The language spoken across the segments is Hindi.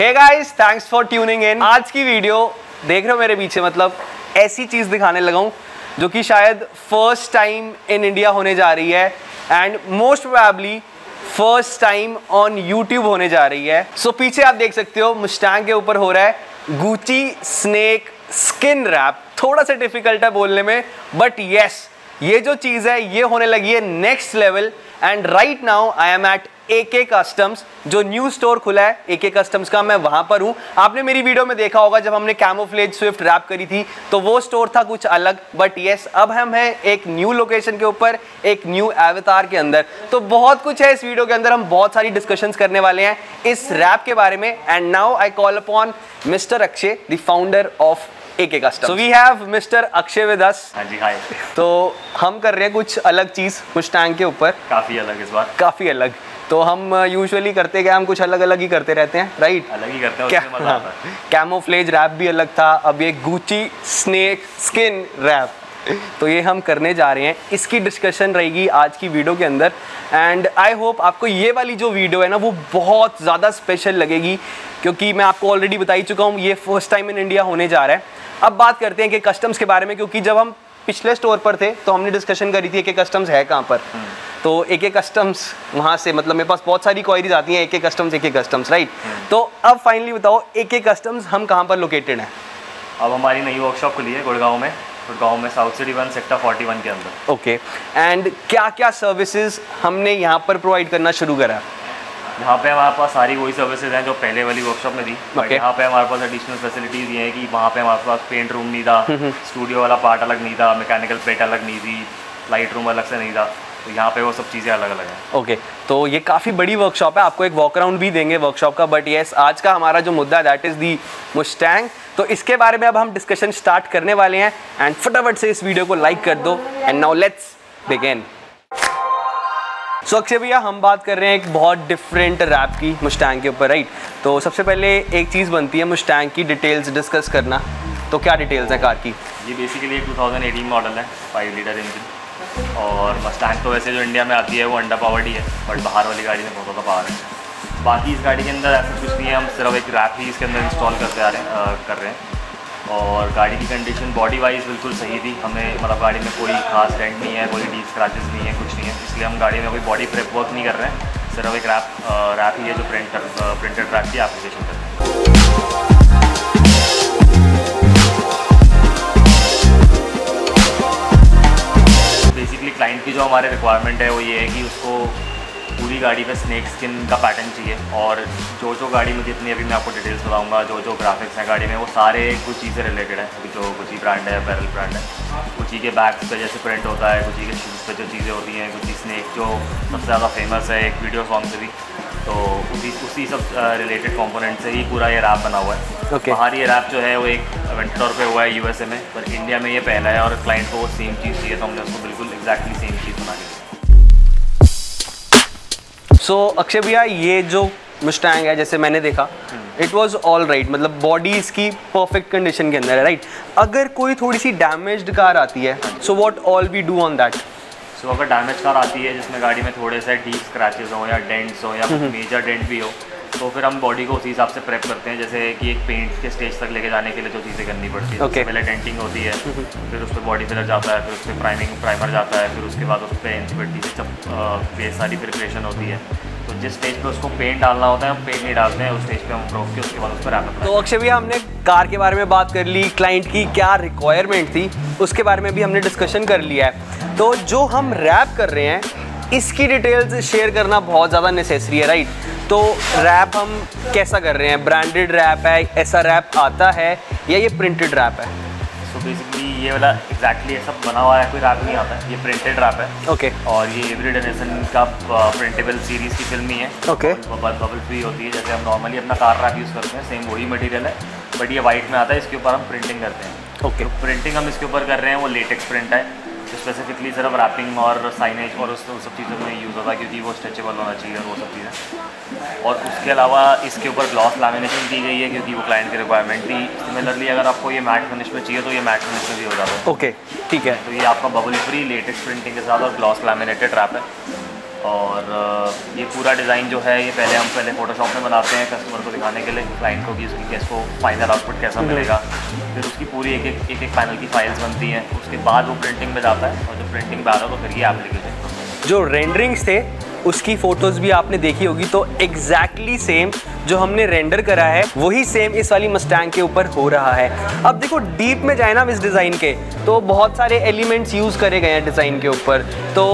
Guys thanks for tuning in आज की वीडियो देख रहे हो मेरे पीछे मतलब ऐसी चीज़ दिखाने लगा हूँ जो कि शायद फ़र्स्ट टाइम इन इंडिया होने जा रही है and most probably first time on YouTube होने जा रही है। सो so, पीछे आप देख सकते हो मुस्टैंग के ऊपर हो रहा है गुची स्नेक स्किन रैप थोड़ा सा डिफ़िकल्ट है बोलने में बट यस ये जो चीज़ है ये होने लगी है next level and right now I am at A K Customs जो न्यू स्टोर खुला है ए के कस्टम्स का मैं वहाँ पर हूँ। आपने मेरी वीडियो में देखा होगा जब हमने कैमोफ्लेज स्विफ्ट रैप करी थी तो वो स्टोर था कुछ अलग बट यस अब हम हैं एक न्यू लोकेशन के ऊपर एक न्यू एवतार के अंदर। तो बहुत कुछ है इस वीडियो के अंदर हम बहुत सारी डिस्कशंस करने वाले हैं इस रैप के बारे में। And now I call upon mister Akshay the founder of A K so we have mister Akshay with us हाँ जी हाय तो हम कर रहे हैं कुछ अलग चीज़ कुछ टैंक के ऊपर। काफ़ी अलग इस बार। काफ़ी अलग। तो हम यूजुअली करते क्या हम कुछ अलग अलग ही करते रहते हैं राइट अलग ही करते हैं क्या? कैमोफ्लेज रैप भी अलग था अब ये गुची स्नेक स्किन रैप तो ये हम करने जा रहे हैं। इसकी डिस्कशन रहेगी आज की वीडियो के अंदर। एंड आई होप आपको ये वाली जो वीडियो है ना वो बहुत ज़्यादा स्पेशल लगेगी क्योंकि मैं आपको ऑलरेडी बता ही चुका हूँ ये फ़र्स्ट टाइम इन इंडिया होने जा रहा है। अब बात करते हैं कि कस्टम्स के बारे में क्योंकि जब हम पिछले स्टोर पर थे तो हमने डिस्कशन करी थी कि कस्टम्स है कहाँ पर। तो एक एक कस्टम्स वहाँ से मतलब मेरे पास बहुत सारी क्वायरीज आती हैं एक एक कस्टम्स एक एक कस्टम्स राइट तो अब फाइनली बताओ एक एक कस्टम्स हम कहाँ पर लोकेटेड हैं? अब हमारी नई वर्कशॉप खुली है गुड़गांव में। गुड़गांव में साउथ सिटी वन सेक्टर 41 के अंदर। ओके एंड क्या क्या सर्विसेज़ हमने यहाँ पर प्रोवाइड करना शुरू करा? यहाँ पे हमारे पास सारी वही सर्विसेज़ हैं जो पहले वाली वर्कशॉप में थी। Okay. यहाँ पे हमारे पास एडिशनल फैसिलिटीज़ ये हैं कि वहाँ पे हमारे पास पेंट रूम नहीं था स्टूडियो वाला पार्ट अलग नहीं था मैकेनिकल पेट अलग नहीं थी लाइट रूम अलग से नहीं था। तो यहाँ पे वो सब चीज़ें अलग अलग हैं। Okay okay. तो ये काफ़ी बड़ी वर्कशॉप है आपको एक वॉक अराउंड भी देंगे वर्कशॉप का बट येस आज का हमारा जो मुद्दा दैट इज़ दी मुस्टैंग तो इसके बारे में अब हम डिस्कशन स्टार्ट करने वाले हैं एंड फटाफट से इस वीडियो को लाइक कर दो and now let's begin so Akshay भैया, हम बात कर रहे हैं एक बहुत डिफरेंट रैप की मुस्टैंग के ऊपर राइट तो सबसे पहले एक चीज़ बनती है मुस्टैंग की डिटेल्स डिस्कस करना। तो क्या डिटेल्स है कार की? ये बेसिकली एक 2018 मॉडल है फाइव लीटर इंजन और मस्टैंग तो वैसे जो इंडिया में आती है, वो अंडर पावर्ड ही है बट बाहर वाली गाड़ी में बहुत ज़्यादा पावर है। बाकी इस गाड़ी के अंदर ऐसा कुछ नहीं है, हम सिर्फ़ एक रैप ही इसके अंदर इंस्टॉल करते आ रहे हैं कर रहे हैं। और गाड़ी की कंडीशन बॉडी वाइज बिल्कुल सही थी। हमें मतलब गाड़ी में कोई खास रेंट नहीं है, कोई डीप स्क्रैचेस नहीं है, कुछ नहीं है। इसलिए हम गाड़ी में कोई बॉडी प्रेप वर्क नहीं कर रहे हैं। सिर्फ़ एक रैप रैप ही है जो प्रिंट कर प्रिंटेड रैप की एप्लीकेशन कर रहे हैं। बेसिकली क्लाइंट की जो हमारे रिक्वायरमेंट है वो ये है कि उसको पूरी गाड़ी पे स्नेक स्किन का पैटर्न चाहिए और जो जो गाड़ी में जितनी अभी मैं आपको डिटेल्स बताऊँगा जो जो ग्राफिक्स हैं गाड़ी में वो सारे कुछ चीज़ें रिलेटेड है। अभी जो कुछ ही ब्रांड है बैरल ब्रांड है कुछ ही के बैग्स पे जैसे प्रिंट होता है कुछ ही के शूज़ पे जो चीज़ें होती हैं कुछ ही स्नेक जो सबसे ज़्यादा फ़ेमस है एक वीडियो सॉन्ग से भी। तो उसी उसी सब रिलेटेड कॉम्पोनेंट से ही पूरा ये रैप बना हुआ है। Okay. बाहर ये रैप जो है वो एक वेंटोर पे हुआ है यूएसए में पर इंडिया में ये पहला है और क्लाइंट को वो सेम चीज़ चाहिए तो हमने उसको बिल्कुल एग्जैक्टली सेम चीज़ बना दी। सो अक्षय भैया ये जो मुस्टैंग है जैसे मैंने देखा इट वॉज़ ऑल राइट मतलब बॉडी इसकी परफेक्ट कंडीशन के अंदर है राइट right? अगर कोई थोड़ी सी डैमेज कार आती है so what all we do on that so अगर डैमेज कार आती है जिसमें गाड़ी में थोड़े से डीप स्क्रैचेस हो या डेंट्स हो या मेजर डेंट भी हो तो फिर हम बॉडी को उसी हिसाब से प्रेप करते हैं जैसे कि एक पेंट के स्टेज तक लेके जाने के लिए जो चीज़ें करनी पड़ती है। Okay. पहले डेंटिंग होती है फिर उस पर बॉडी फिलर जाता है फिर उस पर प्राइमिंग प्राइमर जाता है फिर उसके बाद उस पर एंटीबयोटिक सब ये सारी प्रिपरेशन होती है। तो जिस स्टेज पे उसको पेंट डालना होता है हम पेंट नहीं डालते हैं उस स्टेज पे हम रोक के उसके बाद उस पर रैप तो अक्षय भैया हमने कार के बारे में बात कर ली क्लाइंट की क्या रिक्वायरमेंट थी उसके बारे में भी हमने डिस्कशन कर लिया है। तो जो हम रैप कर रहे हैं इसकी डिटेल्स शेयर करना बहुत ज़्यादा नेसेसरी है राइट तो रैप हम कैसा कर रहे हैं? ब्रांडेड रैप है ऐसा रैप आता है या ये प्रिंटेड रैप है? सो बेसिकली ये वाला एग्जैक्टली ऐसा बना हुआ है कोई रैप नहीं आता। है ये प्रिंटेड रैप है। Okay okay. और ये एवरी डोनेशन का प्रिंटेबल सीरीज़ की फ़िल्म ही है। Okay. बबल बबल फ्री होती है जैसे हम नॉर्मली अपना कार रैप यूज़ करते हैं सेम वही मटेरियल है। बट ये वाइट में आता है इसके ऊपर हम प्रिंटिंग करते हैं। ओके तो प्रिंटिंग हम इसके ऊपर कर रहे हैं वो लेटेक्स प्रिंट है। स्पेसिफिकली सिर्फ़ रैपिंग और साइनेज और उस उस सब चीज़ों में यूज़ होता है क्योंकि वो स्ट्रेचेबल होना चाहिए और वो सब चीज़ें। और उसके अलावा इसके ऊपर ग्लॉस लैमिनेशन की गई है क्योंकि वो क्लाइंट की रिक्वायरमेंट थी। सिमिलरली अगर आपको ये मैट फिनिश में चाहिए तो ये मैट फिनिश में भी हो जाता है। ओके ठीक है। तो ये आपका बबल फ्री लेटेस्ट प्रिंटिंग के साथ और ग्लॉस लैमिनेटेड रैप है। और ये पूरा डिज़ाइन जो है ये पहले हम पहले फोटोशॉप में बनाते हैं कस्टमर को दिखाने के लिए क्लाइंट को कि उसकी कैस को फाइनल आउटपुट कैसा मिलेगा। फिर उसकी पूरी एक एक एक एक पैनल की फाइल्स बनती हैं। उसके बाद वो प्रिंटिंग में जाता है और जब प्रिंटिंग में आ रहा है तो फिर ये एप्लीकेशन जो रेंडरिंग्स थे उसकी फ़ोटोज़ भी आपने देखी होगी तो एग्जैक्टली exactly सेम जो हमने रेंडर करा है वही सेम इस वाली मस्टैंग के ऊपर हो रहा है। अब देखो डीप में जाए ना इस डिज़ाइन के तो बहुत सारे एलिमेंट्स यूज़ करे गए हैं डिज़ाइन के ऊपर। तो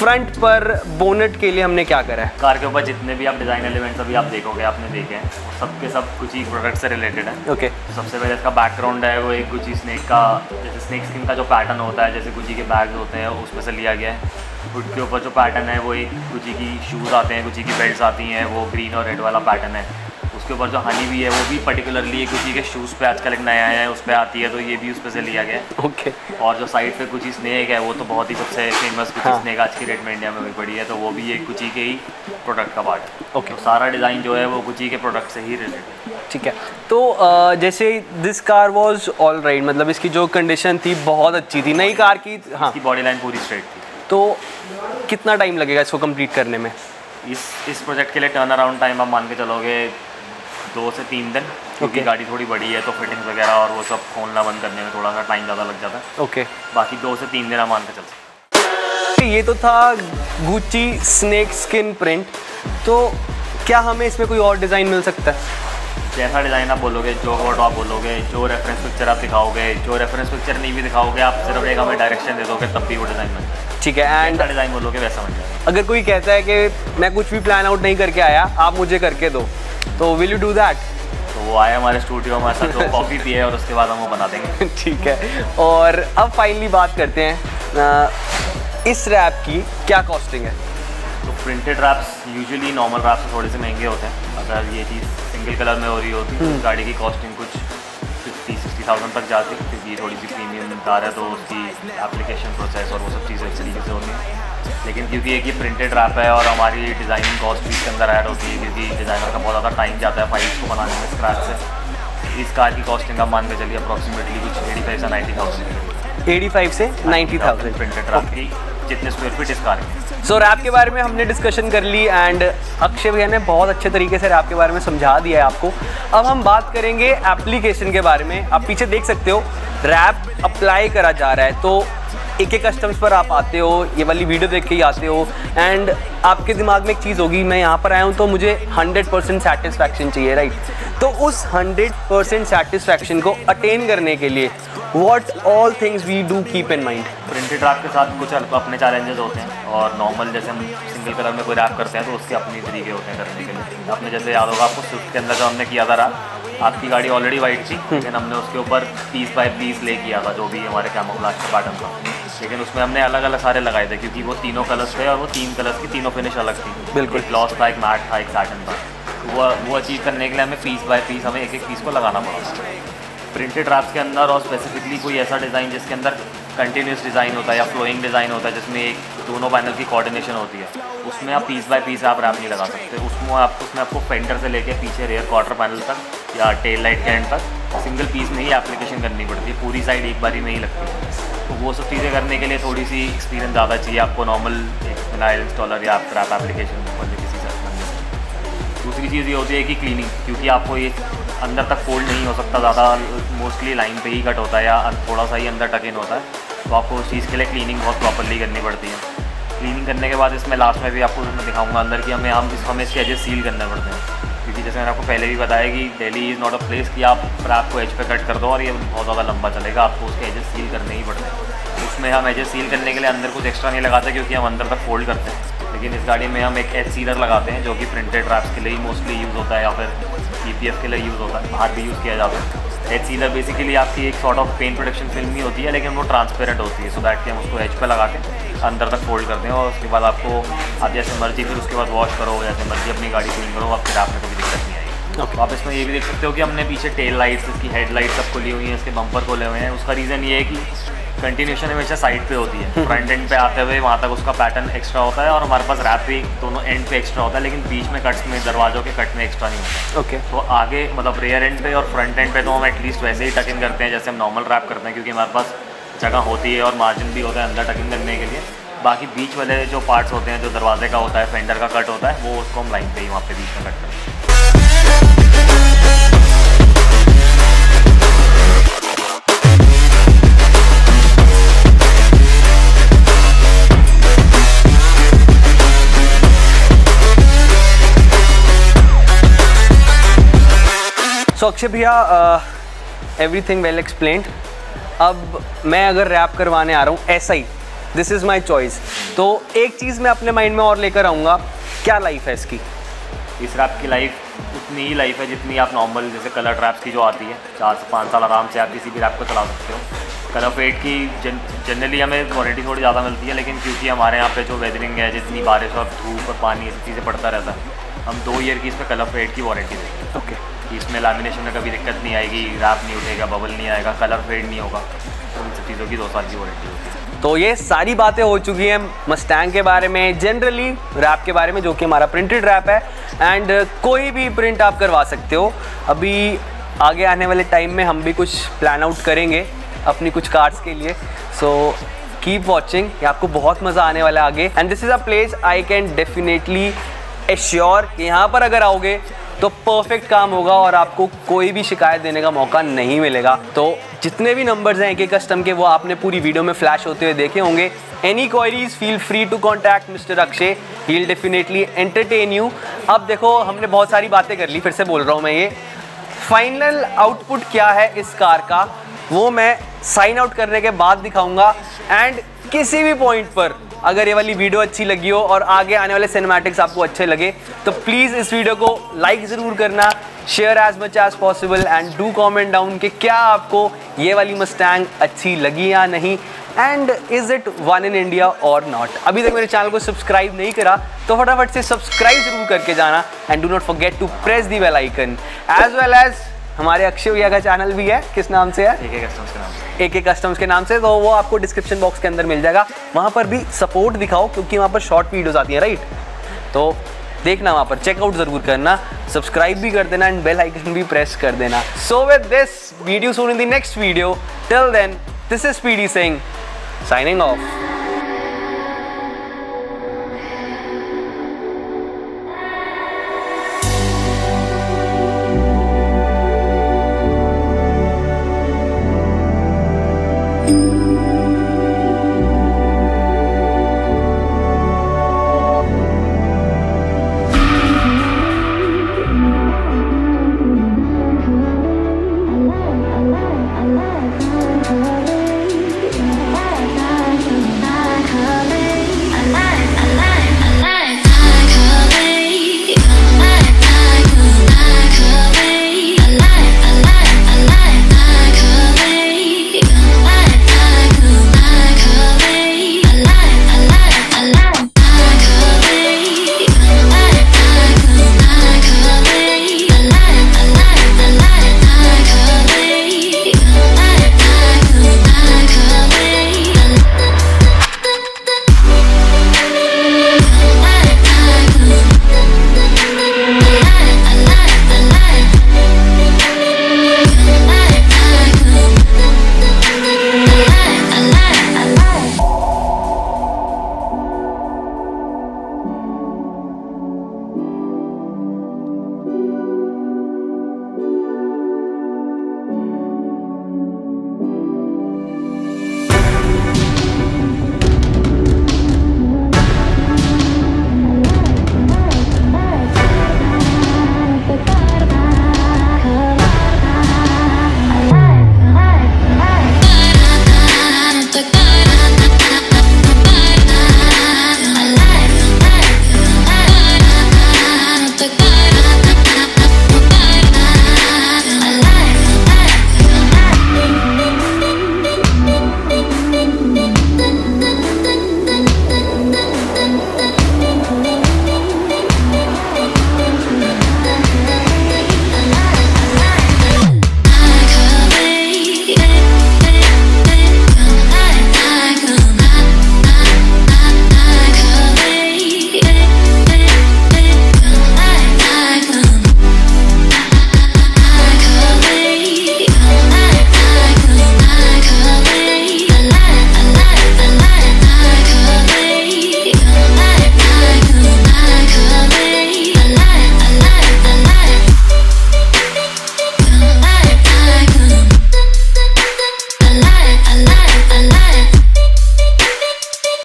फ्रंट पर बोनट के लिए हमने क्या करा है? कार के ऊपर जितने भी आप डिज़ाइन एलिमेंट्स अभी आप देखोगे आपने देखे हैं। वो सबके सब कुछ ही प्रोडक्ट से रिलेटेड है। ओके तो सबसे पहले इसका बैकग्राउंड है वो एक गुची स्नेक का जैसे स्नेक स्किन का जो पैटर्न होता है जैसे गुची के बैग्स होते हैं उसमें से लिया गया है। हुड के ऊपर जो पैटर्न है वो एक कुछ की शूज़ आते हैं गुची की बेल्ट आती हैं वो ग्रीन और रेड वाला पैटर्न है। उसके ऊपर जो हनी भी है वो भी पर्टिकुलरली गुची के शूज़ पे आजकल एक नया आया है उस पर आती है तो ये भी उस पर से लिया गया है। ओके और जो साइड पे कुछ स्नेक है वो तो बहुत ही सबसे फ़ेमस कुछ हाँ। स्नेक आज की डेट में इंडिया में भी पड़ी है तो वो भी एक कुची के ही प्रोडक्ट का पार्ट है। ओके तो सारा डिज़ाइन जो है वो कुची के प्रोडक्ट से ही रिलेटेड है। ठीक है। तो जैसे this car was all right मतलब इसकी जो कंडीशन थी बहुत अच्छी थी। नई कार की हाँ। इसकी बॉडी लाइन पूरी स्ट्रेट थी। तो कितना टाइम लगेगा इसको कंप्लीट करने में? इस इस प्रोजेक्ट के लिए टर्न अराउंड टाइम आप मान के चलोगे दो से तीन दिन क्योंकि Okay. गाड़ी थोड़ी बड़ी है तो फिटिंग वगैरह और वो सब खोलना बंद करने में थोड़ा सा टाइम ज़्यादा लग जाता है। ओके बाकी दो से तीन दिन आप मान के चल सकते ये तो था गुची स्नेक स्किन प्रिंट तो क्या हमें इसमें कोई और डिज़ाइन मिल सकता है? जैसा डिज़ाइन आप बोलोगे जो फ़ोटो आप बोलोगे जो रेफरेंस पिक्चर आप दिखाओगे जो रेफरेंस पिक्चर नहीं भी दिखाओगे आप सिर्फ़ एक हमें डायरेक्शन दे दोगे तब भी वो डिज़ाइन बन जाएगा। ठीक है एंड डिज़ाइन बोलोगे वैसा बन जाएगा। अगर कोई कहता है कि मैं कुछ भी प्लान आउट नहीं करके आया आप मुझे करके दो। तो विल यू डू दैट तो वो आए हमारे स्टूडियो हमारे साथ कॉफ़ी पिए और उसके बाद हम वो बना देंगे। ठीक है। और अब फाइनली बात करते हैं आ, इस रैप की क्या कॉस्टिंग है? तो printed wraps usually normal wraps थोड़े से महँगे होते हैं। अगर ये चीज़ सिंगल कलर में हो रही होती तो गाड़ी की कॉस्टिंग कुछ थाउज़ेंड तक जाती है क्योंकि थोड़ी सी प्रीमियम दार है तो उसकी एप्लीकेशन प्रोसेस और वो सब चीज़ें इस तरीके से होती हैं लेकिन क्योंकि एक ये प्रिंटेड रैप है और हमारी डिज़ाइनिंग कॉस्ट भी इसके अंदर ऐड होती है क्योंकि डिज़ाइनर का बहुत ज़्यादा टाइम जाता है फाइल्स को बनाने में स्क्रैच से। इस कार की कॉस्टिंग का मान के चलिए अप्रॉक्सीमेटली कुछ एटी फाइव से नाइन्टी थाउज़ेंड 85 से 90,000 प्रिंटेड रैप की। जितने स्क्वायर फीट इस कार के सो रैप के बारे में हमने डिस्कशन कर ली एंड अक्षय भैया ने बहुत अच्छे तरीके से रैप के बारे में समझा दिया है आपको। अब हम बात करेंगे एप्लीकेशन के बारे में। आप पीछे देख सकते हो, रैप अप्लाई करा जा रहा है। तो एक एक कस्टम्स पर आप आते हो, ये वाली वीडियो देख के ही आते हो एंड आपके दिमाग में एक चीज़ होगी, मैं यहाँ पर आया हूँ तो मुझे 100 परसेंट सेटिस्फैक्शन चाहिए राइट तो उस 100 परसेंट सेटिस्फैक्शन को अटेन करने के लिए what all things we do keep in mind printed wrap के साथ कुछ अपने चैलेंजेस होते हैं, और नॉर्मल जैसे हम सिंगल कलर में कोई रैप करते हैं तो उसके अपने तरीके होते हैं करने के लिए। आपने जैसे याद होगा, आपको स्विफ्ट के अंदर जो हमने किया था रैप आपकी गाड़ी ऑलरेडी वाइट थी लेकिन हमने उसके ऊपर पीस बाय पीस ले किया था जो भी हमारे कैमोफ्लाज का पैटर्न था। लेकिन उसमें हमने अलग अलग सारे लगाए थे क्योंकि वो तीनों कलर्स थे और वो तीन कलर्स की तीनों फिनिश अलग थी। बिल्कुल। ग्लॉस था एक मैट था एक सैटन था। वो वो अचीव करने के लिए हमें पीस बाय पीस हमें एक एक पीस को लगाना पड़ा। प्रिंटेड रैप्स के अंदर और स्पेसिफिकली कोई ऐसा डिज़ाइन जिसके अंदर कंटिन्यूस डिज़ाइन होता है या फ्लोइंग डिज़ाइन होता है जिसमें एक दोनों पैनल की कोऑर्डिनेशन होती है। उसमें आप पीस बाय पीस आप रैप नहीं लगा सकते। उसमें आप, उसमें आपको फेंटर से लेके पीछे रेयर क्वार्टर पैनल तक या टेल लाइट के एंड तक सिंगल पीस में ही एप्लीकेशन करनी पड़ती है। पूरी साइड एक बारी ही लगती है। तो वो सब चीज़ें करने के लिए थोड़ी सी एक्सपीरियंस ज़्यादा चाहिए। आपको नॉर्मल एक फिनाइल इंस्टॉलर या रैप एप्लीकेशन किसी से दूसरी चीज़ ये होती है कि क्लीनिंग क्योंकि आपको ये अंदर तक फोल्ड नहीं हो सकता। ज़्यादा मोस्टली लाइन पे ही कट होता है या थोड़ा सा ही अंदर टक इन होता है। तो आपको उस चीज़ के लिए क्लीनिंग बहुत प्रॉपरली करनी पड़ती है। क्लीनिंग करने के बाद इसमें लास्ट में भी आपको मैं दिखाऊँगा अंदर कि हमें, हम इस, हमें इसके एजेस सील करने पड़ते हैं। क्योंकि जैसे मैंने आपको पहले भी बताया कि Delhi is not a place कि आप रैप को एज पे कट कर दो और ये बहुत ज़्यादा लंबा चलेगा, आपको उसके एजेस सील करने ही पड़ते हैं। उसमें हम एजेस सील करने के लिए अंदर कुछ एक्स्ट्रा नहीं लगाते क्योंकि हम अंदर तक फोल्ड करते हैं। लेकिन इस गाड़ी में हम एक एच सीलर लगाते हैं जो कि प्रिंटेड रैप्स के लिए ही मोस्टली यूज़ होता है या फिर ई के लिए यूज़ होता है, बाहर भी यूज़ किया जाता है। एच सी बेसिकली आपकी एक sort of paint protection film ही होती है लेकिन वो ट्रांसपेरेंट होती है। सो दैट कि हम उसको एच पे लगाते हैं अंदर तक फोल्ड करते हैं और उसके बाद आपको आप जैसे मर्ज़ी फिर उसके बाद वॉश करो जैसे मर्ज़ी अपनी गाड़ी क्लीन करो आपके फिर में कोई दिक्कत नहीं आएगी। Okay. तो आप इसमें ये भी देख सकते हो कि हमने पीछे टेल लाइट्स इसकी हेड लाइट्स सब खुली हुई हैं इसके बम्पर खोले हुए हैं। उसका रीज़न ये है कि कंटिन्यूशन हमेशा साइड पे होती है। फ्रंट एंड पे आते हुए वहाँ तक उसका पैटर्न एक्स्ट्रा होता है और हमारे पास रैप भी दोनों एंड पे एक्स्ट्रा होता है लेकिन बीच में कट्स में दरवाजों के कट में एक्स्ट्रा नहीं होता ओके okay. तो आगे मतलब रेयर एंड पे और फ्रंट एंड पे तो हम एटलीस्ट वैसे ही टक इन करते हैं जैसे हम नॉर्मल रैप करते हैं क्योंकि हमारे पास जगह होती है और मार्जिन भी होता है अंदर टक इन करने के लिए। बाकी बीच वाले जो पार्ट्स होते हैं जो दरवाजे का होता है फेंडर का कट होता है वो उसको हम लाइन पे ही वहाँ पे बीच में कट करते हैं। सो अक्षय भैया एवरी थिंग वेल एक्सप्लेन्ड अब मैं अगर रैप करवाने आ रहा हूँ ऐसा ही। दिस इज़ माई चॉइस तो एक चीज़ मैं अपने माइंड में और लेकर आऊँगा क्या लाइफ है इसकी? इस रैप की लाइफ उतनी ही लाइफ है जितनी आप नॉर्मल जैसे कलर ट्रैप्स की जो आती है। चार से पाँच साल आराम से आप किसी भी रैप को चला सकते हो। कलर फेड की जन जनरली हमें वारंटी थोड़ी ज़्यादा मिलती है लेकिन क्योंकि हमारे यहाँ पे जो वेदरिंग है जितनी बारिश और धूप और पानी ऐसी चीज़ें पड़ता रहता है हम दो ईयर की इस पर कलर फेड की वारंटी देते हैं ओके कि इसमें लैमिनेशन में कभी दिक्कत नहीं आएगी रैप नहीं उठेगा बबल नहीं आएगा कलर फेड नहीं होगा। तो उन सब चीज़ों की दो साल की वारंटी होती है। तो ये सारी बातें हो चुकी हैं मस्टैंग के बारे में। जनरली रैप के बारे में, जो कि हमारा प्रिंटेड रैप है एंड कोई भी प्रिंट आप करवा सकते हो। अभी आगे आने वाले टाइम में हम भी कुछ प्लान आउट करेंगे अपनी कुछ कार्ड्स के लिए। सो कीप वॉचिंग आपको बहुत मज़ा आने वाला है आगे। And this is a place I can definitely assure कि यहाँ पर अगर आओगे तो परफेक्ट काम होगा और आपको कोई भी शिकायत देने का मौका नहीं मिलेगा। तो जितने भी नंबर्स हैं एक कस्टम के, वो आपने पूरी वीडियो में फ्लैश होते हुए देखे होंगे। Any queries feel free to contact mister Akshay he definitely entertain you अब देखो, हमने बहुत सारी बातें कर ली, फिर से बोल रहा हूँ मैं ये। फाइनल आउटपुट क्या है इस कार का? वो मैं साइन आउट करने के बाद दिखाऊँगा। एंड किसी भी पॉइंट पर अगर ये वाली वीडियो अच्छी लगी हो और आगे आने वाले सिनेमैटिक्स आपको अच्छे लगे तो प्लीज़ इस वीडियो को लाइक ज़रूर करना। Share as much as possible and do comment down कि क्या आपको ये वाली मस्टैंग अच्छी लगी या नहीं। And is it one in India और नॉट अभी तक मेरे चैनल को सब्सक्राइब नहीं करा तो फटाफट से सब्सक्राइब ज़रूर करके जाना। And do not forget to press the bell icon as well as हमारे अक्षय भैया का चैनल भी है। किस नाम से है? एक एक कस्टम्स के नाम से। एक एक कस्टम्स के नाम से तो वो आपको डिस्क्रिप्शन बॉक्स के अंदर मिल जाएगा। वहाँ पर भी सपोर्ट दिखाओ क्योंकि वहाँ पर शॉर्ट वीडियोस आती हैं राइट तो देखना वहाँ पर चेकआउट ज़रूर करना। सब्सक्राइब भी कर देना एंड बेल आइकन भी प्रेस कर देना। So with this video soon in the next video till then this is PD Singh signing off